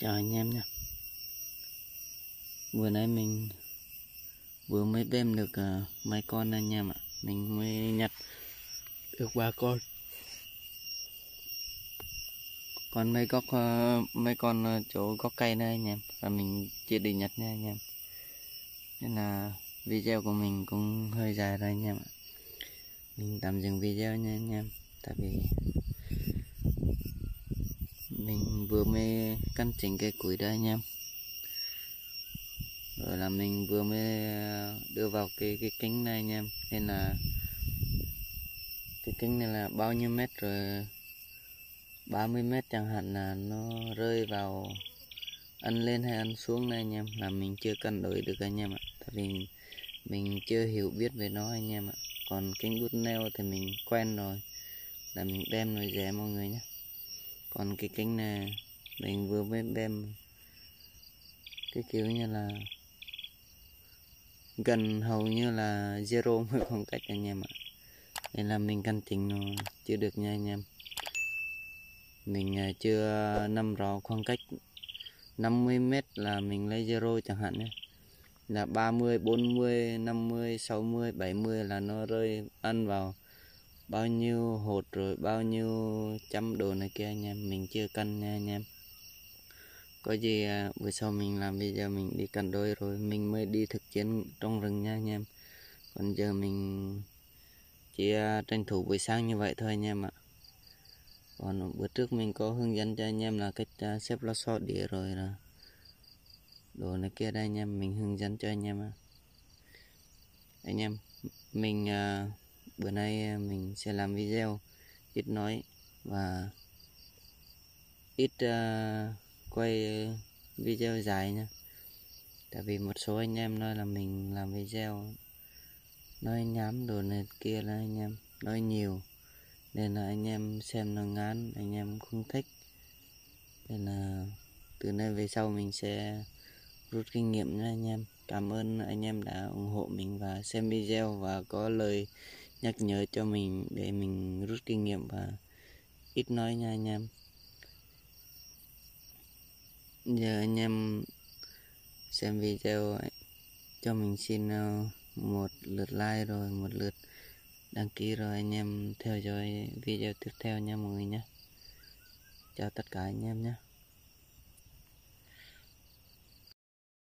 chào anh em nha vừa nãy mình vừa mới đem được uh, mấy con anh em ạ. Mình mới nhặt được ba con. Còn mấy góc uh, mấy con uh, chỗ góc cây đây anh em. Và mình chưa định nhặt nha anh em. Nên là video của mình cũng hơi dài rồi anh em ạ. Mình tạm dừng video nha anh em. Tại vì mình vừa mới căn chỉnh cây củi đây anh em. Rồi là mình vừa mới ờ, đưa vào cái cái kính này anh em. Nên là cái kính này là bao nhiêu mét rồi? 30 mét chẳng hạn là nó rơi vào, ăn lên hay ăn xuống đây anh em, là mình chưa cân đổi được anh em ạ. Tại vì mình chưa hiểu biết về nó anh em ạ. Còn kính bút neo thì mình quen rồi, là mình đem rồi rẻ mọi người nhé. Còn cái kính này mình vừa mới đem cái kiểu như là gần hầu như là zero mới khoảng cách anh em ạ. Nên là mình căn chỉnh nó chưa được nha anh em. Mình à, chưa nằm rõ khoảng cách. 50m là mình lấy zero chẳng hạn nhé. Là 30 40 50 60 70 là nó rơi ăn vào bao nhiêu hột rồi bao nhiêu trăm đồ này kia anh em. Mình chưa cân nha anh em có gì à, buổi sau mình làm video mình đi cân đôi rồi. Mình mới đi thực chiến trong rừng nha anh em. Còn giờ mình chỉ à, tranh thủ buổi sáng như vậy thôi anh em ạ. Còn bữa trước mình có hướng dẫn cho anh em là cách à, xếp lót xo đĩa rồi là đồ này kia đây anh em. Mình hướng dẫn cho anh em anh em mình à, bữa nay à, mình sẽ làm video ít nói và ít uh, quay ờ, video dài nha tại vì một số anh em nói là mình làm video, nói nhám đồ này kia là anh em nói nhiều. Nên là anh em xem nó ngán, anh em không thích. Nên là từ nay về sau mình sẽ rút kinh nghiệm nha anh em. Cảm ơn anh em đã ủng hộ mình và xem video và có lời nhắc nhở cho mình để mình rút kinh nghiệm và ít nói nha anh em giờ anh em xem video cho mình xin ờ, một lượt like rồi, một lượt đăng ký rồi anh em theo dõi video tiếp theo nha mọi người nhé. Chào tất cả anh em nhé.